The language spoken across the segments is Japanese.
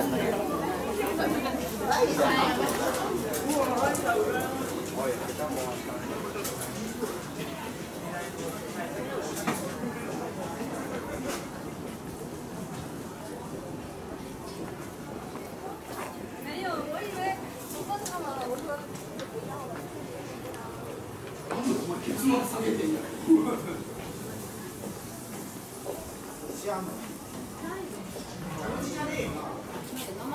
没有，我以为我问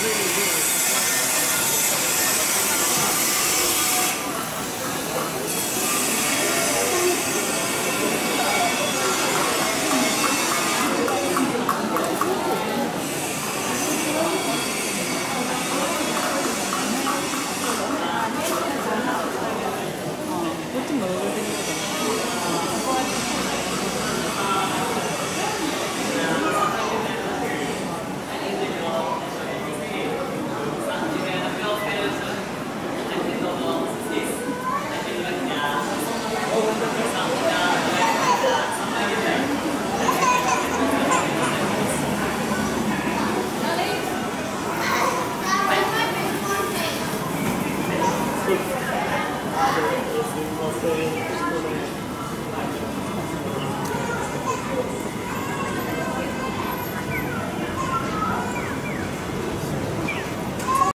really, really.